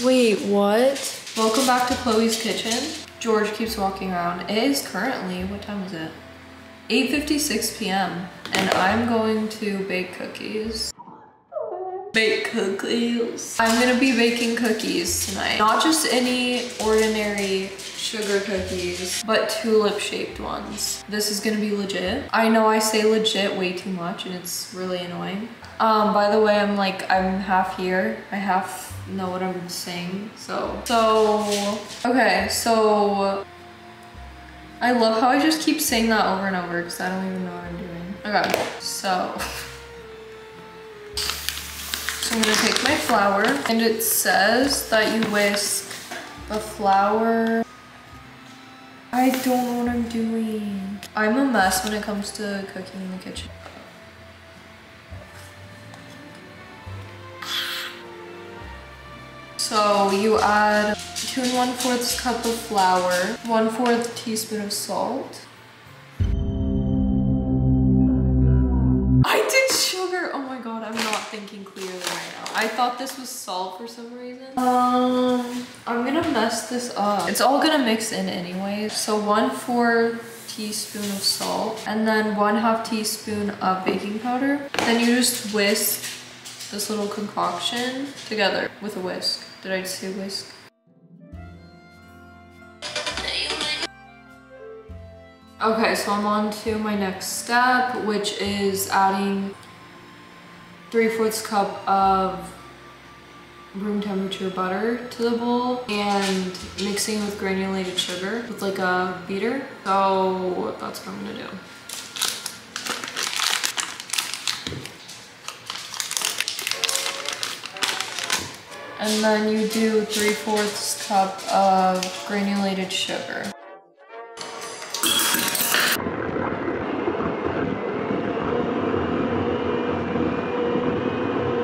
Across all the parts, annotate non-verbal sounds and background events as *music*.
Wait, what? Welcome back to Chloe's kitchen. George keeps walking around. It is currently, what time is it? 8.56 p.m. And I'm going to bake cookies. Bake cookies. I'm gonna be baking cookies tonight. Not just any ordinary sugar cookies, but tulip shaped ones. This is gonna be legit. I know I say legit way too much and it's really annoying. Um, by the way, I'm like, I'm half here. I half know what I'm saying, so. So, okay, so. I love how I just keep saying that over and over because I don't even know what I'm doing. Okay, so. *laughs* So I'm gonna take my flour and it says that you whisk the flour. I don't know what I'm doing. I'm a mess when it comes to cooking in the kitchen. So you add two and one fourths cup of flour, one fourth teaspoon of salt. I did sugar. Oh my god, I'm not thinking clearly right now. I thought this was salt for some reason. Um, I'm gonna mess this up. It's all gonna mix in anyway. So one four teaspoon of salt and then one half teaspoon of baking powder. Then you just whisk this little concoction together with a whisk. Did I just say whisk? Okay, so I'm on to my next step, which is adding 3 fourths cup of room temperature butter to the bowl and mixing with granulated sugar with like a beater. So that's what I'm gonna do. And then you do 3 fourths cup of granulated sugar.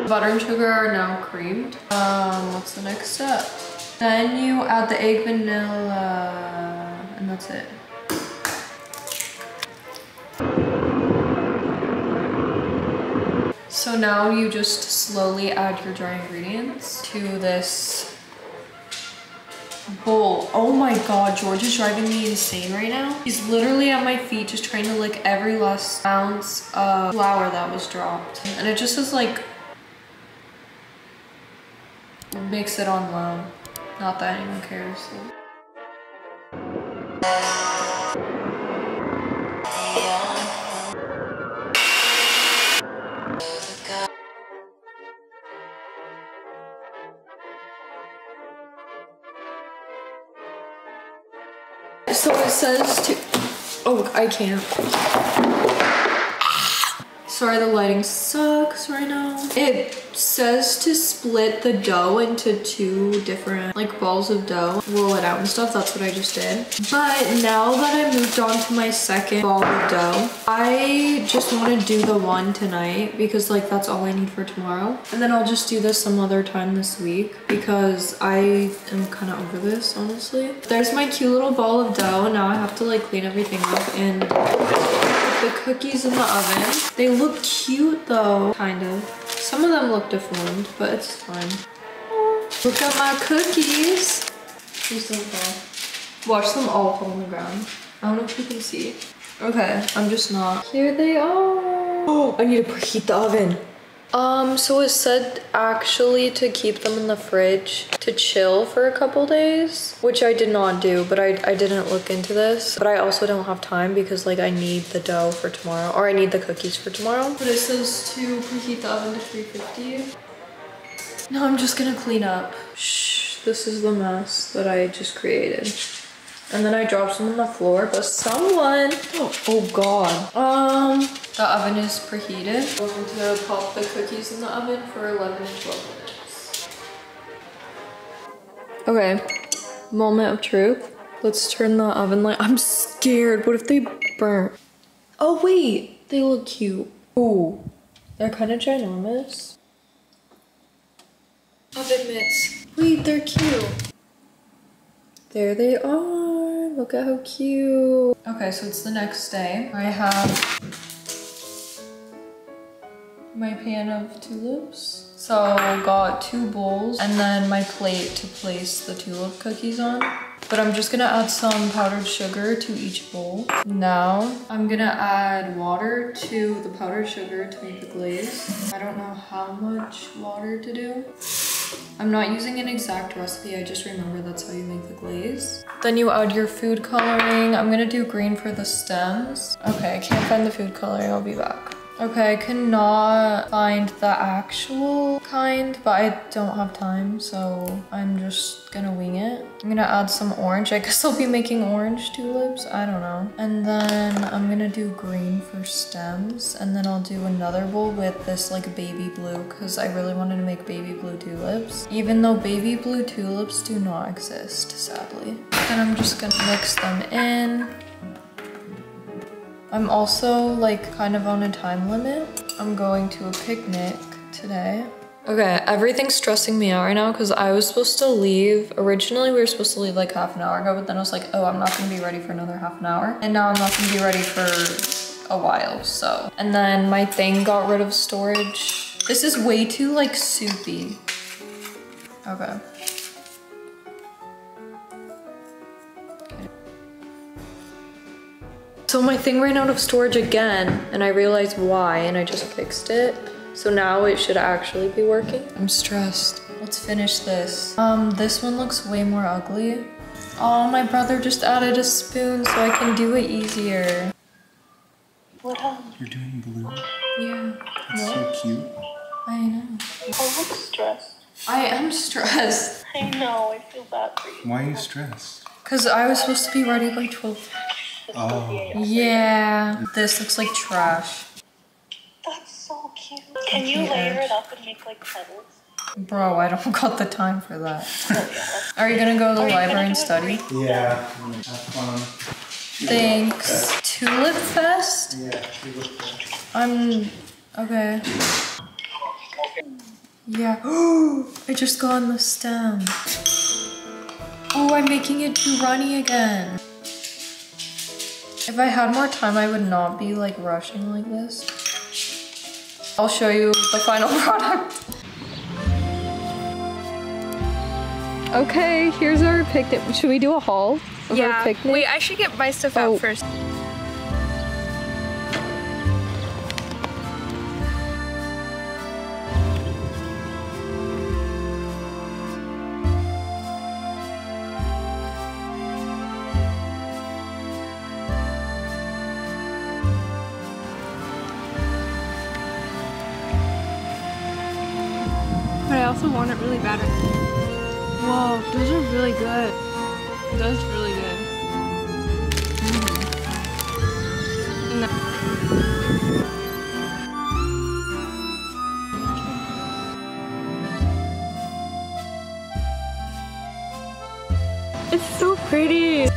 Butter and sugar are now creamed. Um, what's the next step? Then you add the egg vanilla and that's it. So now you just slowly add your dry ingredients to this bowl. Oh my god, George is driving me insane right now. He's literally at my feet just trying to lick every last ounce of flour that was dropped. And it just is like, makes it on low. Not that anyone cares. So it says to, oh, I can't. Sorry, the lighting sucks right now. It says to split the dough into two different like balls of dough, roll it out and stuff. That's what I just did. But now that I moved on to my second ball of dough, I just want to do the one tonight because like that's all I need for tomorrow. And then I'll just do this some other time this week because I am kind of over this, honestly. There's my cute little ball of dough. Now I have to like clean everything up and the cookies in the oven. They look cute though, kind of. Some of them look deformed, but it's fine. Look at my cookies. Please don't fall. Watch them all fall on the ground. I don't know if you can see. Okay, I'm just not. Here they are. Oh, *gasps* I need to preheat the oven. Um, so it said actually to keep them in the fridge to chill for a couple days, which I did not do, but I, I didn't look into this. But I also don't have time because like I need the dough for tomorrow or I need the cookies for tomorrow. But it says to preheat the oven to 350. Now I'm just gonna clean up. Shh, this is the mess that I just created. And then I dropped some on the floor, but someone, oh god. Um, the oven is preheated. I'm going to pop the cookies in the oven for 11 to 12 minutes. Okay, moment of truth. Let's turn the oven light. I'm scared. What if they burn? Oh wait, they look cute. Ooh, they're kind of ginormous. Oven mitts. Wait, they're cute. There they are. Look at how cute. Okay, so it's the next day. I have my pan of tulips. So I got two bowls and then my plate to place the tulip cookies on. But I'm just gonna add some powdered sugar to each bowl. Now I'm gonna add water to the powdered sugar to make the glaze. I don't know how much water to do. I'm not using an exact recipe, I just remember that's how you make glaze. Then you add your food coloring. I'm gonna do green for the stems. Okay, I can't find the food coloring, I'll be back. Okay, I cannot find the actual kind, but I don't have time, so I'm just gonna wing it. I'm gonna add some orange. I guess *laughs* I'll be making orange tulips. I don't know. And then I'm gonna do green for stems, and then I'll do another bowl with this like baby blue, because I really wanted to make baby blue tulips, even though baby blue tulips do not exist, sadly. And I'm just gonna mix them in. I'm also like kind of on a time limit. I'm going to a picnic today. Okay, everything's stressing me out right now because I was supposed to leave. Originally, we were supposed to leave like half an hour ago, but then I was like, oh, I'm not gonna be ready for another half an hour. And now I'm not gonna be ready for a while, so. And then my thing got rid of storage. This is way too like soupy. Okay. So my thing ran out of storage again and I realized why and I just fixed it. So now it should actually be working. I'm stressed. Let's finish this. Um, this one looks way more ugly. Oh, my brother just added a spoon so I can do it easier. What else? You're doing blue. Yeah. That's What? so cute. I know. I look stressed. I am *laughs* stressed. I know, I feel bad for you. Why are you stressed? Cause I was supposed to be ready by 12. This Oh. will be a- Yeah. This looks like trash. That's so cute. Can you layer it up and make like petals? Bro, I don't *laughs* got the time for that. Yeah, that's- Are you gonna go to the Are library and study? Yeah. Have fun. Thanks. Tulip Fest? Yeah. you look good. I'm okay. Yeah. *gasps* I just got on the stem. Oh, I'm making it too runny again. If I had more time, I would not be like rushing like this. I'll show you the final *laughs* product. Okay, here's our picnic. Should we do a haul? of our Yeah. picnic? Wait, I should get my stuff Oh. out first. But I also want it really bad. Whoa, those are really good. That's really good. Mm-hmm. No. It's so pretty.